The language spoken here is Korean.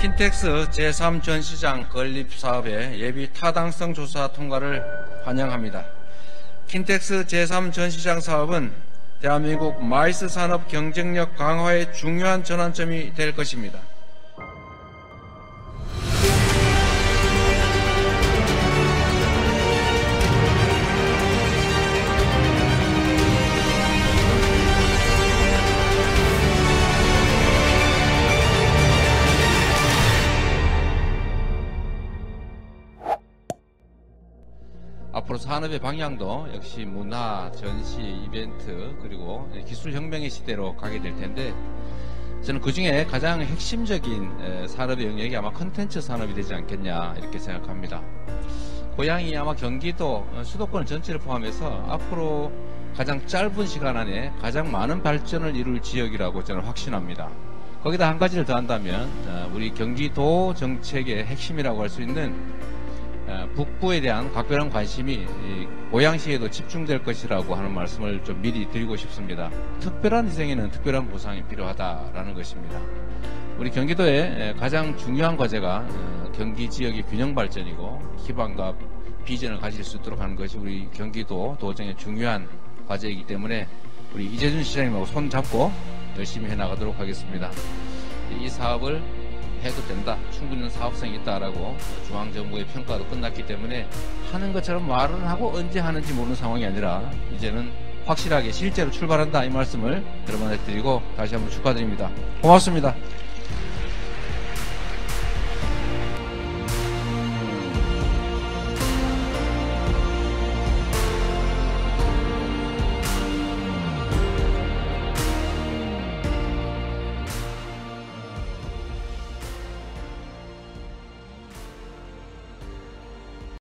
킨텍스 제3전시장 건립 사업의 예비 타당성 조사 통과를 환영합니다. 킨텍스 제3전시장 사업은 대한민국 MICE 산업 경쟁력 강화의 중요한 전환점이 될 것입니다. 앞으로 산업의 방향도 역시 문화, 전시, 이벤트 그리고 기술 혁명의 시대로 가게 될 텐데 저는 그 중에 가장 핵심적인 에, 산업의 영역이 아마 컨텐츠 산업이 되지 않겠냐 이렇게 생각합니다. 고향이 아마 경기도 어, 수도권 전체를 포함해서 앞으로 가장 짧은 시간 안에 가장 많은 발전을 이룰 지역이라고 저는 확신합니다. 거기다 한 가지를 더한다면 어, 우리 경기도 정책의 핵심이라고 할 수 있는 어, 북부에 대한 각별한 관심이 이 고양시에도 집중될 것이라고 하는 말씀을 좀 미리 드리고 싶습니다. 특별한 희생에는 특별한 보상이 필요하다라는 것입니다. 우리 경기도의 에, 가장 중요한 과제가 어, 경기 지역의 균형 발전이고 희망과 비전을 가질 수 있도록 하는 것이 우리 경기도 도정의 중요한 과제이기 때문에 우리 이재준 시장님하고 손 잡고 열심히 해나가도록 하겠습니다. 이 사업을 해도 된다. 충분히 사업성이 있다라고 중앙정부의 평가도 끝났기 때문에 하는 것처럼 말은 하고 언제 하는지 모르는 상황이 아니라 이제는 확실하게 실제로 출발한다 이 말씀을 여러분한테 드리고 다시 한번 축하드립니다. 고맙습니다.